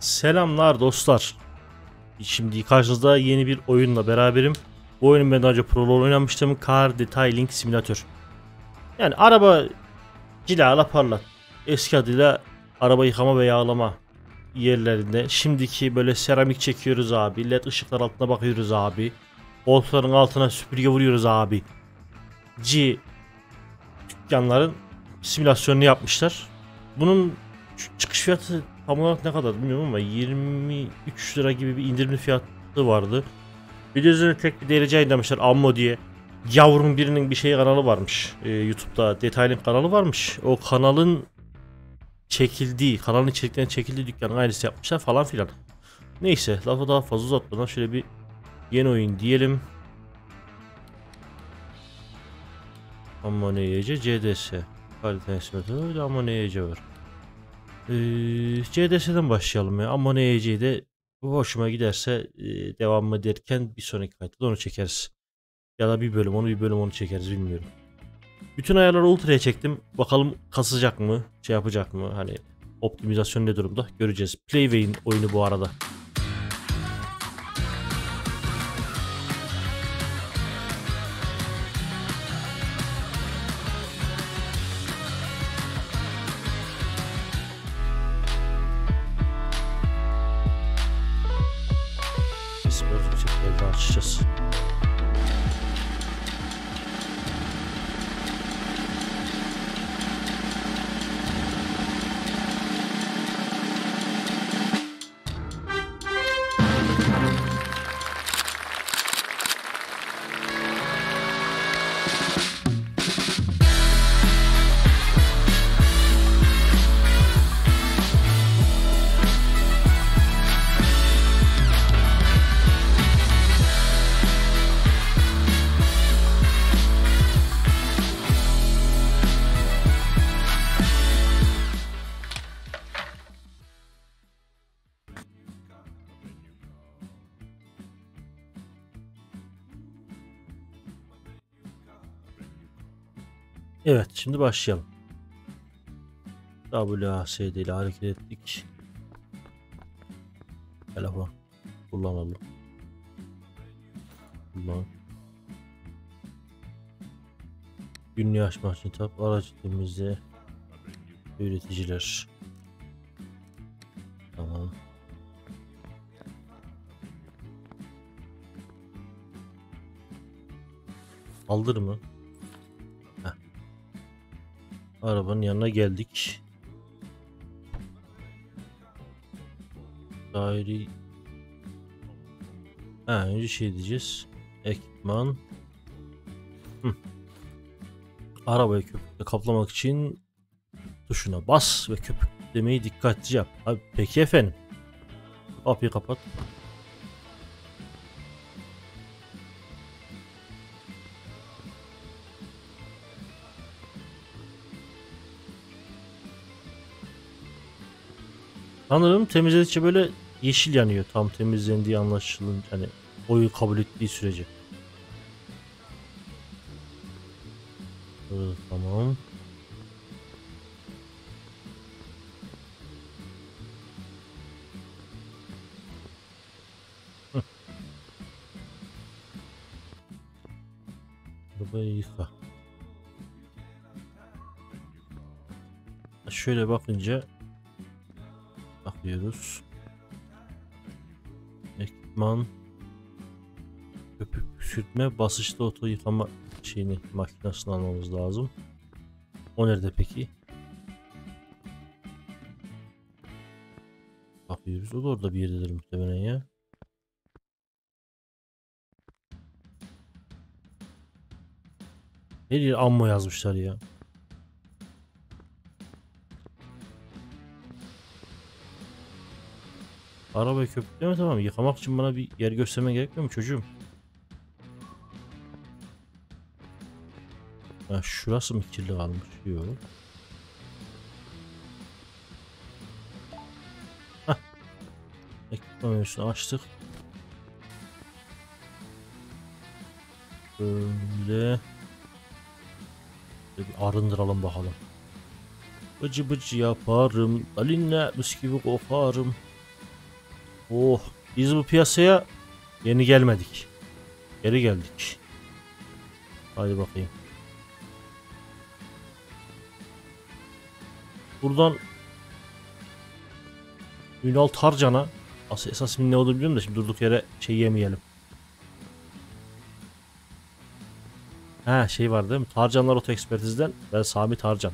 Selamlar dostlar. Şimdi karşınızda yeni bir oyunla beraberim. Bu oyunun ben daha önce Prolog oynamıştım. Car Detailing Simulator. Yani araba cilala parlat. Eski adıyla araba yıkama ve yağlama yerlerinde. Şimdiki böyle seramik çekiyoruz abi. LED ışıklar altına bakıyoruz abi. Koltukların altına süpürge vuruyoruz abi. G dükkanların simülasyonunu yapmışlar. Bunun çıkış fiyatı tam olarak ne kadar bilmiyorum ama 23 lira gibi bir indirimli fiyatı vardı. Üzerine tek bir derece ayırmışlar Ammo diye. Yavrum birinin bir şey kanalı varmış. Ee, YouTube'da detaylı kanalı varmış. O kanalın çekildiği, kanalın içeriklerinin çekildiği dükkanın aynısı yapmışlar falan filan. Neyse lafı daha fazla uzatmadan şöyle bir yeni oyun diyelim. Amma ne yiyece CDS. Kalite estimatörü ama ne yiyece var. CDS'den başlayalım ya. Ama ne yiyeceği de bu hoşuma giderse e, devam ederken bir sonraki kayıtta onu çekeriz. Ya da bir bölüm onu bir bölüm onu çekeriz bilmiyorum. Bütün ayarları ultra'ya çektim. Bakalım kasacak mı? Şey yapacak mı? Hani optimizasyon ne durumda? Göreceğiz. Playway'in oyunu bu arada. Şimdi başlayalım. WASD ile hareket ettik. Telefon kullanalım. Kullan. Günlüğü açmak için tab araç temizle. Üreticiler. Tamam. Aldır mı? Arabanın yanına geldik. Daire... Ha önce şey diyeceğiz. Ekipman. Hı. Arabayı köpükle kaplamak için tuşuna bas ve köpüklemeyi dikkatlice yap. Abi peki efendim. Kapıyı kapat. Sanırım temizledikçe böyle yeşil yanıyor tam temizlendiği anlaşılın hani oyu kabul ettiği sürece. Evet, tamam. Arabayı yıka. Şöyle bakınca bakıyoruz. Ekipman köpük sürtme basınçlı oto yıkama şeyini makinesini almamız lazım. O nerede peki? Bakıyoruz. O da orada bir yerdedir muhtemelen ya. Her yer amma yazmışlar ya. Arabayı köpükleme tamam. Yıkamak için bana bir yer göstermen gerekmiyor mu çocuğum? Ha, şurası mı kirli kalmış? Yok. Ekipman menüsünü açtık. Böyle bir arındıralım bakalım. Bıcı bıcı yaparım. Dalinle mis gibi koparım. Oh biz bu piyasaya yeni gelmedik. Geri geldik. Hadi bakayım. Buradan Ünal Tarcan'a Asıl esas ne olduğunu biliyorum da şimdi durduk yere şey yemeyelim. Ha şey var değil mi? Tarcanlar Oto Ekspertiz'den ben Sami Tarcan.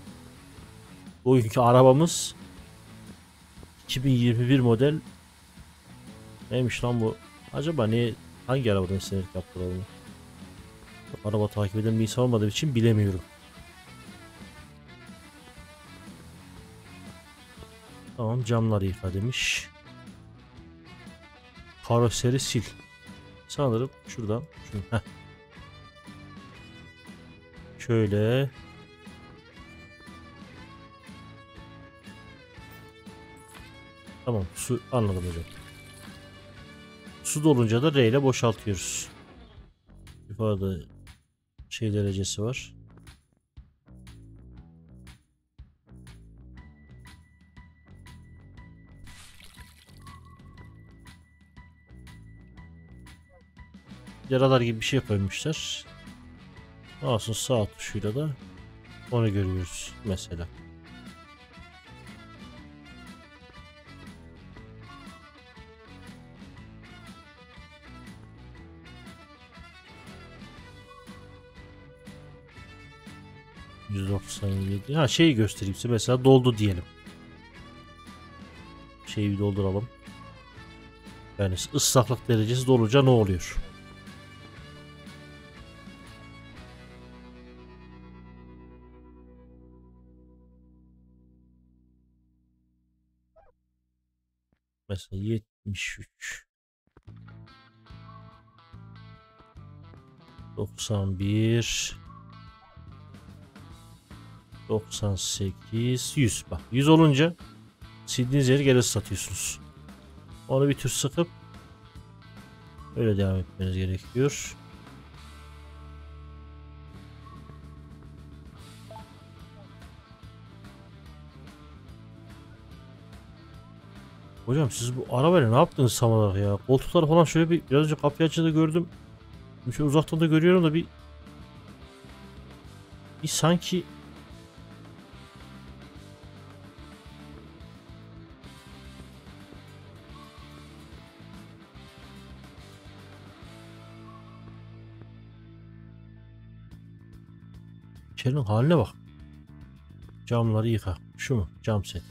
Bugünkü arabamız 2021 model neymiş lan bu? Acaba ne hangi arabadan istenerek yaptılar bunu? Araba takip eden bir insan olmadığım için bilemiyorum. Tamam camları yıka demiş. Karoseri sil. Sanırım şuradan. Heh. Şöyle. Tamam su anladım hocam. Su dolunca da R ile boşaltıyoruz. Yukarıda şey derecesi var. Yaralar gibi bir şey koymuşlar. Olsun sağ tuşuyla da onu görüyoruz mesela. %97. Ha şeyi göstereyim size. Mesela doldu diyelim. Şeyi dolduralım. Yani ıslaklık derecesi dolunca ne oluyor? Mesela 73 91 98 100 bak 100 olunca sildiğiniz yeri geri satıyorsunuz. Onu bir tür sıkıp öyle devam etmeniz gerekiyor. Hocam siz bu arabayla ne yaptınız tam olarak ya? Koltukları falan şöyle bir biraz önce kapıyı açıda gördüm. Şöyle uzaktan da görüyorum da bir bir sanki İçerinin haline bak. Camları yıka. Şu mu? Cam seti.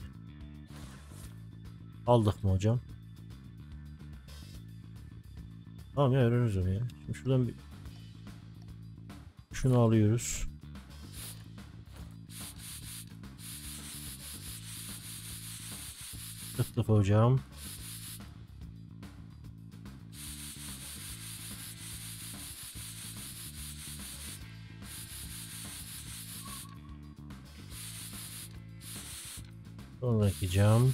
Aldık mı hocam? Tamam ya öğreniriz onu ya. Şimdi şuradan bir şunu alıyoruz. Tıktık hocam. Sonraki cam.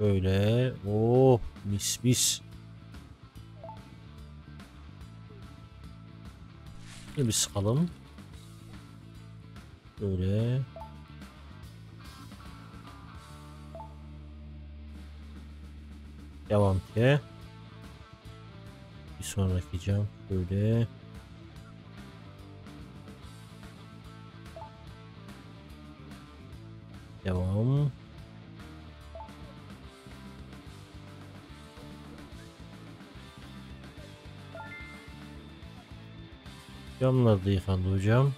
Böyle. Oh mis mis. Bir sıkalım. Böyle. Devam ki. Bir sonraki cam böyle. Devam. Camlar da yıkandı hocam.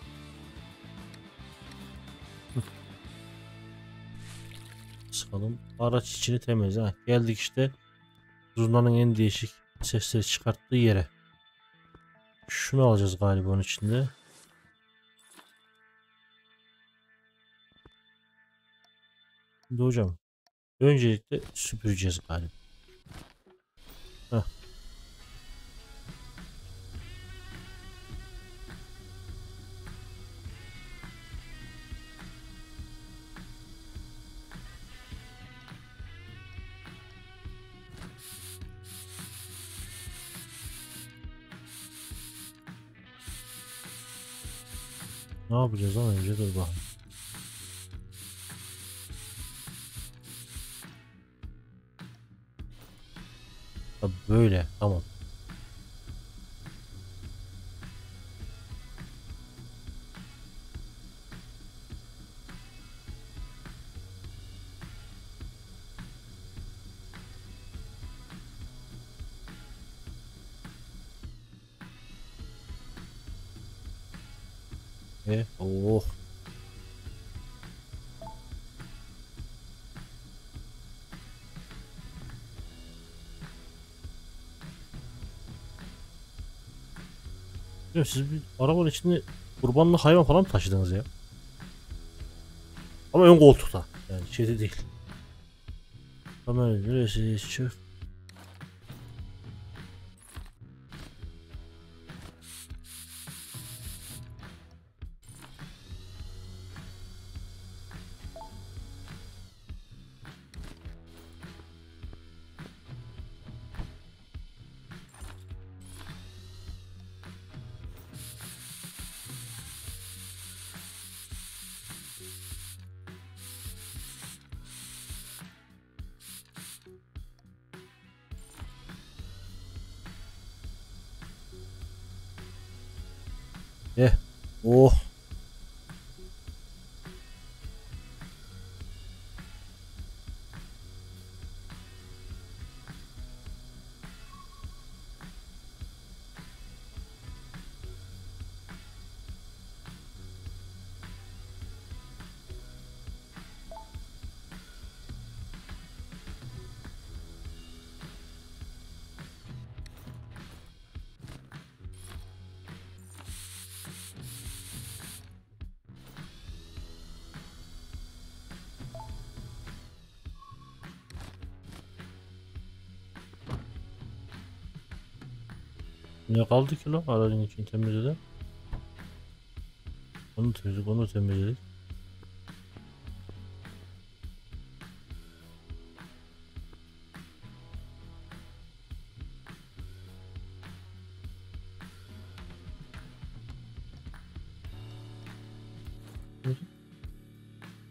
Sıkalım. Araç içini temiz ha. Geldik işte. Zurnanın en değişik sesleri çıkarttığı yere. Şunu alacağız galiba onun içinde. Şimdi hocam. Öncelikle süpüreceğiz galiba. Ne yapacağız ama önce dur bakalım. Böyle tamam. Ya siz bir arabanın içinde kurbanlı hayvan falan mı taşıdınız ya? Ama ön koltukta. Yani şeyde değil. Kamera neresi çık. Oh. Ne kaldı ki lan aracın için temizledi. Onu temizledik, onu temizledik.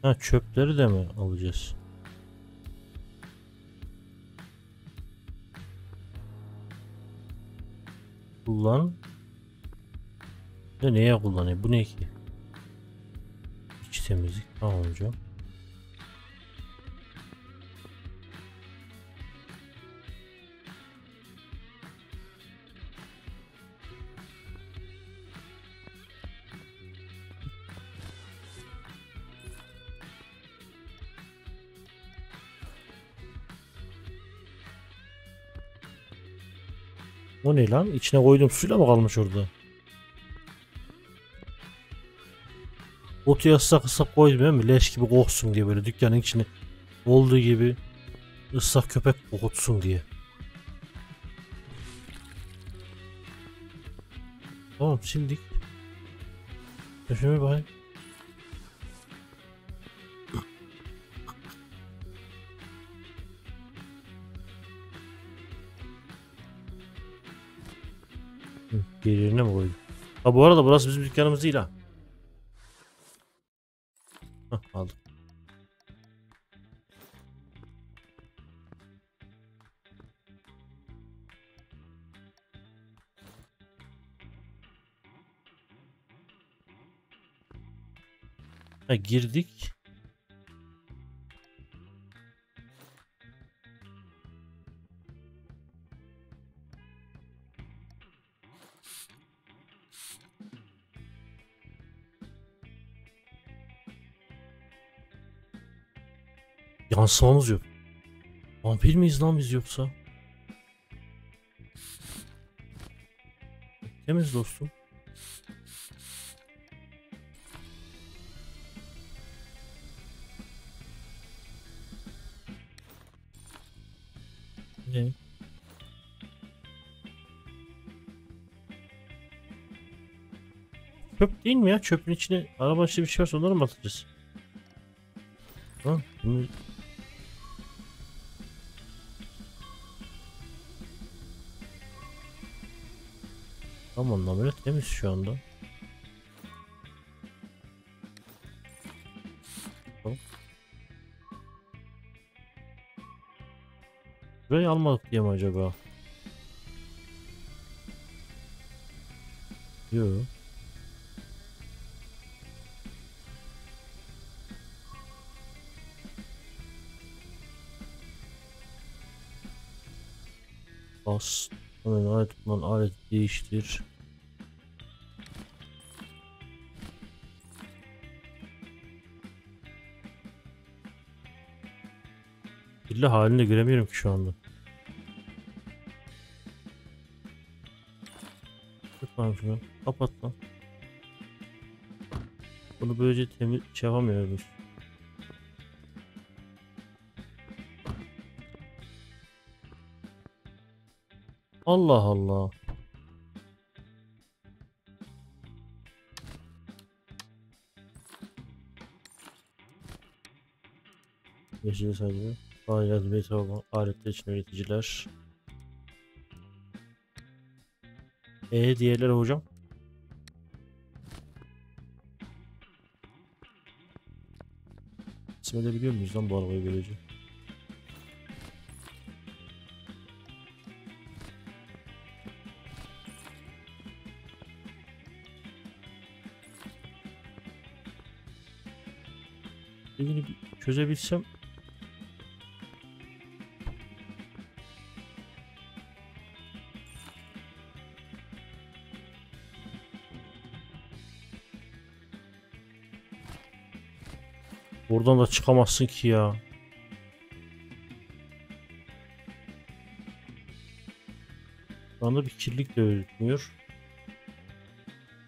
Ha çöpleri de mi alacağız? Ya neye kullanıyor? Bu ne ki? İç temizlik. Tamam hocam. O ne lan? İçine koyduğum suyla mı kalmış orada? Otu ıslak ıslak koymuyor mu? Leş gibi koksun diye böyle dükkanın içine olduğu gibi ıslak köpek kokutsun diye. Tamam sildik. Şöyle bakayım. Yerine mi koydum? Ha bu arada burası bizim dükkanımız değil ha. Ha girdik. Yansımamız yok. Vampir miyiz lan biz yoksa? Temiz dostum. Çöp değil mi ya? Çöpün içine araba içinde bir şey varsa onları mı atacağız? Ha, bunu Tamam lan böyle temiz şu anda. Burayı almadık diye mi acaba? Yok. Bas. Hemen alet bulunan aleti değiştir. Kirli halini göremiyorum ki şu anda. Şunu. Kapat lan. Bunu böylece temiz şey yapamıyoruz. Allah Allah. Yeşil sadece. Alet metal aletler için üreticiler. E diğerleri hocam. İsim edebiliyor muyuz lan bu arabayı böylece? Bir çözebilsem Buradan da çıkamazsın ki ya. Şu anda bir kirlilik de gözükmüyor.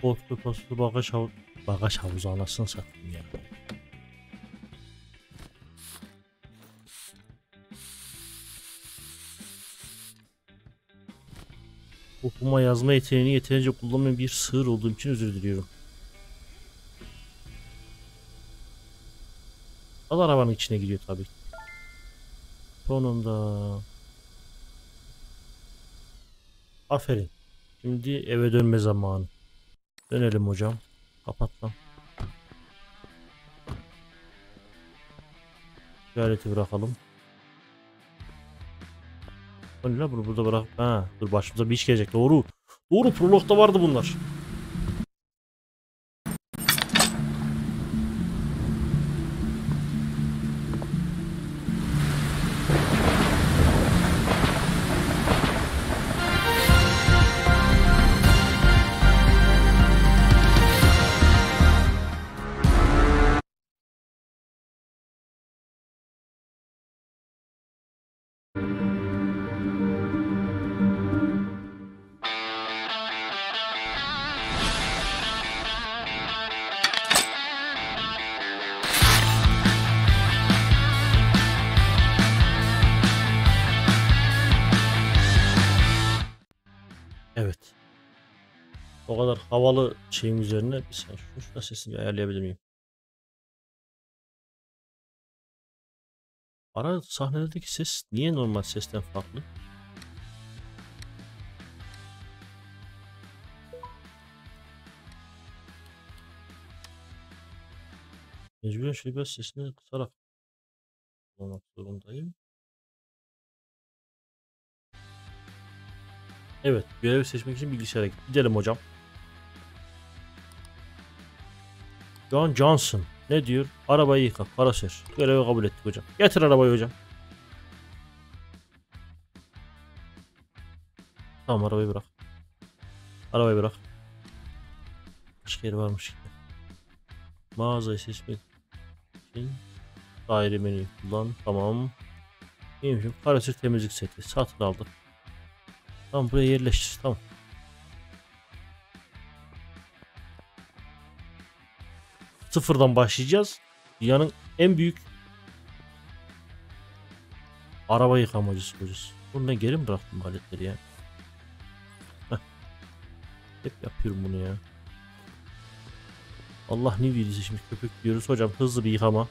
Bot ve paslı bagaj havuzu. Bagaj havuzu anasını satayım ya. Okuma yazma yeteneğini yeterince kullanmayan bir sığır olduğum için özür diliyorum. Al arabanın içine gidiyor tabii. Sonunda. Aferin. Şimdi eve dönme zamanı. Dönelim hocam. Kapat lan. Ticareti bırakalım. Lan bunu burada bırak. Ha, dur başımıza bir iş gelecek. Doğru. Doğru prologda vardı bunlar. O kadar havalı şeyin üzerine bir saniye şunu şuna sesini ayarlayabilir miyim? Ara sahnelerdeki ses niye normal sesten farklı? Mecburen şöyle biraz sesini kısarak kullanmak zorundayım. Evet, görev seçmek için bilgisayara gidelim hocam. John Johnson ne diyor? Arabayı yıka, para sür. Görevi kabul ettik hocam. Getir arabayı hocam. Tamam arabayı bırak. Arabayı bırak. Başka yeri varmış. Mağazayı seçmek için daire menüyü kullan. Tamam. Neymiş? Parasır temizlik seti. Satın aldık. Tamam buraya yerleştir. Tamam. Sıfırdan başlayacağız. Dünyanın en büyük araba yıkamacısı olacağız. Bunu ben geri mi bıraktım aletleri ya? Heh. Hep yapıyorum bunu ya. Allah ne bilirse şimdi köpük diyoruz. Hocam hızlı bir yıkama.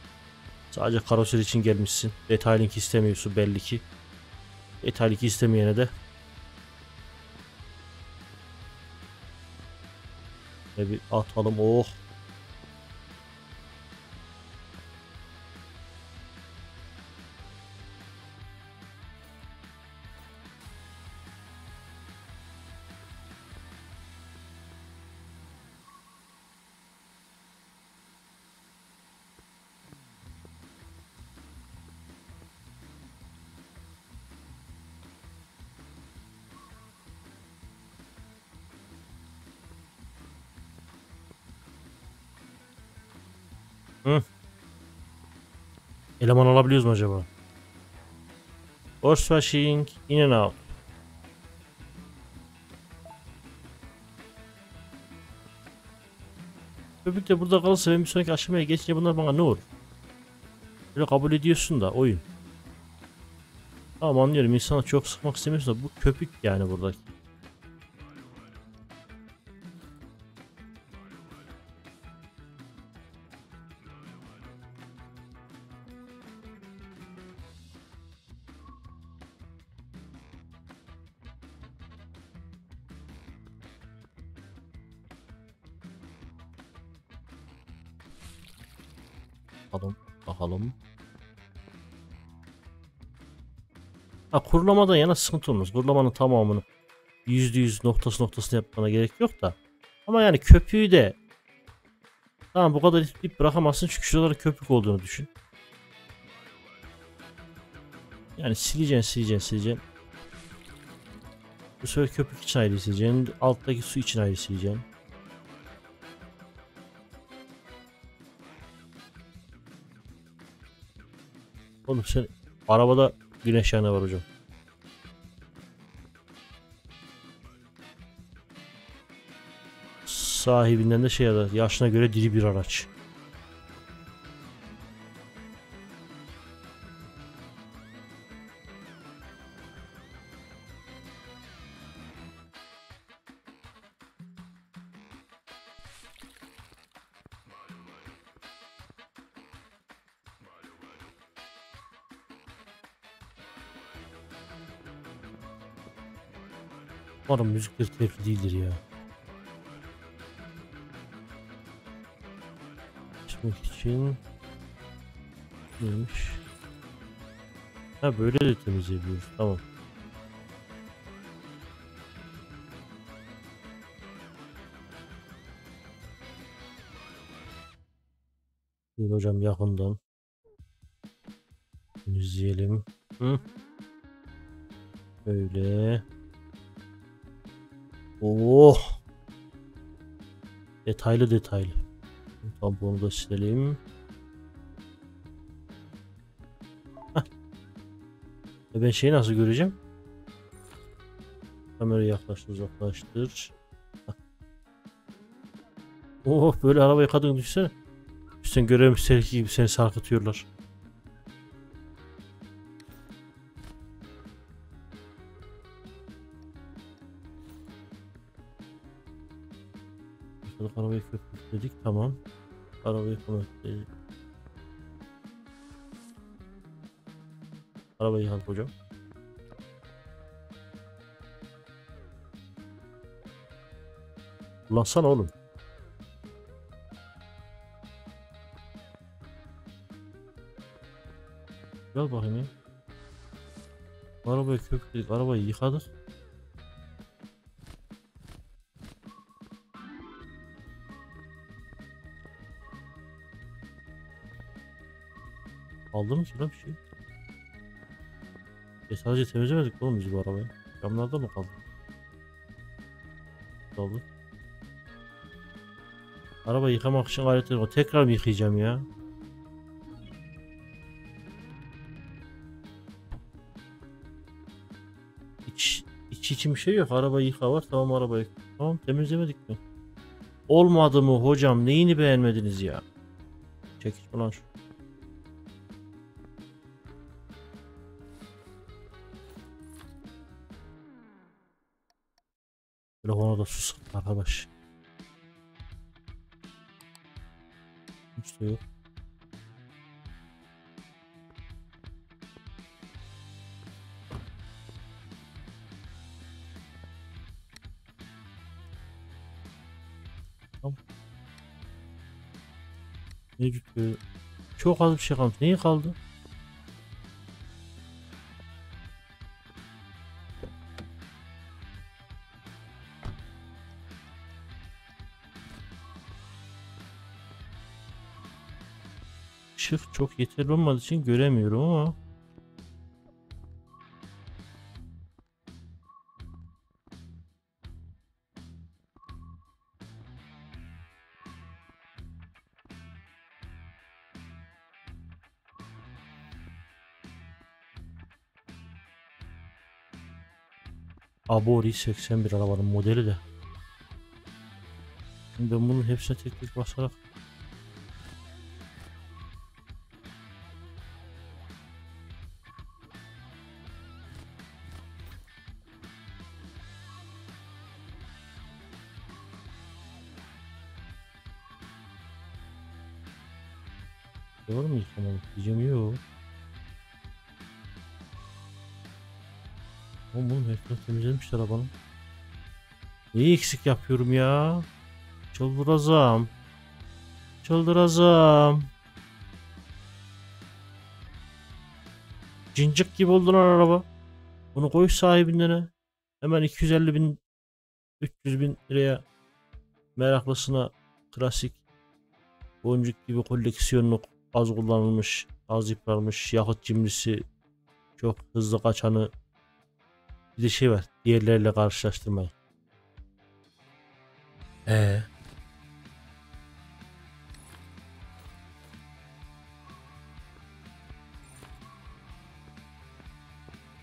Sadece karoseri için gelmişsin. Detailing istemiyorsun belli ki. Detailing istemeyene de Ve bir atalım. Oh. Eleman alabiliyoruz mu acaba? Horse washing in and out. Köpük de burada kalırsa ben bir sonraki aşamaya geçince bunlar bana ne olur? Böyle kabul ediyorsun da oyun. Tamam anlıyorum insana çok sıkmak istemiyorsun da bu köpük yani buradaki. Bakalım, bakalım. Ha kurulamadan yana sıkıntı olmaz. Kurulamanın tamamını %100 noktası noktasına yapmana gerek yok da. Ama yani köpüğü de Tamam bu kadar ip bırakamazsın çünkü şuralarda köpük olduğunu düşün. Yani sileceksin sileceksin sileceksin. Bu sefer köpük için ayrı sileceksin. Alttaki su için ayrı sileceksin. Oğlum sen arabada güneş yanı var hocam. Sahibinden de şey ya yaşına göre diri bir araç. Umarım müzikleri telifli değildir ya. Açmak için neymiş? Ha böyle de temizleyebiliyoruz. Tamam. Dur hocam yakından. Temizleyelim. Hı. Böyle. Oh. Detaylı detaylı. Tamam bunu da silelim. Heh. E ben şeyi nasıl göreceğim? Kamerayı yaklaştır uzaklaştır. Heh. Oh böyle araba yıkadığını düşünsene. Sen görev sergi gibi seni sarkıtıyorlar. Köpükledik tamam. Arabayı köpükledik. Arabayı yıkadık hocam. Kullansana oğlum. Gel bakayım. Arabayı köpükledik, arabayı yıkadık. Aldı mı lan bir şey? E sadece temizlemedik oğlum biz bu arabayı. Camlarda mı kaldı? Kaldı. Araba yıkamak için gayret ediyorum. Tekrar mı yıkayacağım ya? İç, iç için bir şey yok. Araba yıka var. Tamam arabayı. Tamam temizlemedik mi? Olmadı mı hocam? Neyini beğenmediniz ya? Çekiç falan şu. Telefona da su sıktı arkadaş. Hiç de yok. Tamam. Mevcut böyle çok az bir şey kalmış. Neyi kaldı? ışık çok yeterli olmadığı için göremiyorum ama Abori 81 arabanın modeli de. Ben bunun hepsine tek tek basarak eksik yapıyorum ya? Çıldıracağım. Çıldıracağım. Cincik gibi oldu lan araba. Bunu koy sahibinden. Hemen 250 bin 300 bin liraya meraklısına klasik boncuk gibi koleksiyonluk az kullanılmış, az yıpranmış, yakıt cimrisi çok hızlı kaçanı bir de şey var diğerleriyle karşılaştırmayın. Ee.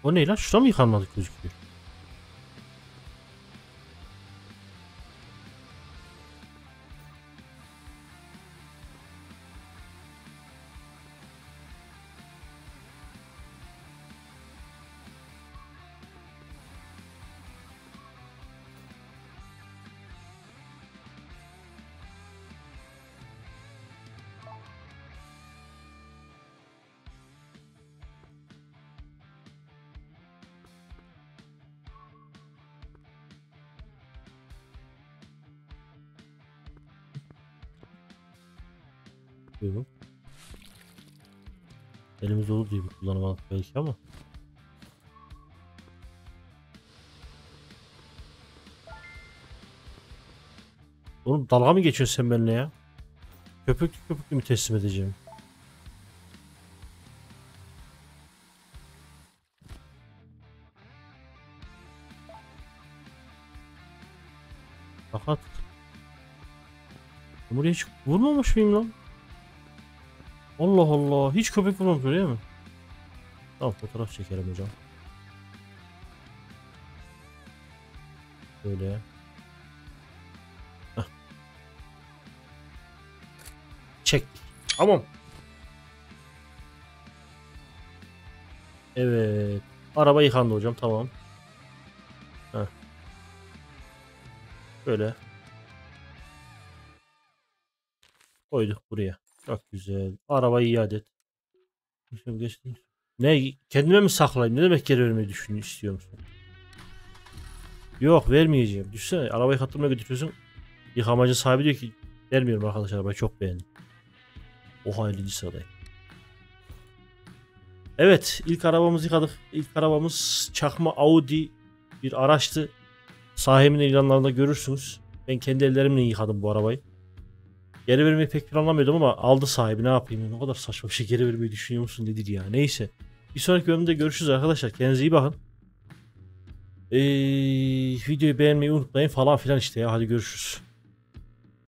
O ne lan? Şurada mı yıkanmadık gözüküyor? Yok. Elimiz dolu diye bir kullanamadık belki ama. Oğlum dalga mı geçiyorsun sen benimle ya? Köpüklü köpüklü mü teslim edeceğim? Fakat Buraya hiç vurmamış mıyım lan? Allah Allah. Hiç köpek vurmamış öyle mi? Tamam fotoğraf çekelim hocam. Böyle. Heh. Çek. Tamam. Evet. Araba yıkandı hocam tamam. Heh. Böyle. Koyduk buraya. Çok güzel. Arabayı iade et. Ne? Kendime mi saklayayım? Ne demek geri vermeyi düşünüyor istiyor musun? Yok vermeyeceğim. Düşünsene arabayı katılmaya götürüyorsun. Yıkamacı sahibi diyor ki vermiyorum arkadaş arabayı çok beğendim. Oha 50. sıradayım. Evet ilk arabamızı yıkadık. İlk arabamız çakma Audi bir araçtı. Sahibinin ilanlarında görürsünüz. Ben kendi ellerimle yıkadım bu arabayı. Geri vermeyi pek planlamıyordum ama aldı sahibi ne yapayım? Ne kadar saçma bir şey geri vermeyi düşünüyor musun nedir ya? Neyse. Bir sonraki bölümde görüşürüz arkadaşlar. Kendinize iyi bakın. Ee, videoyu beğenmeyi unutmayın falan filan işte ya. Hadi görüşürüz.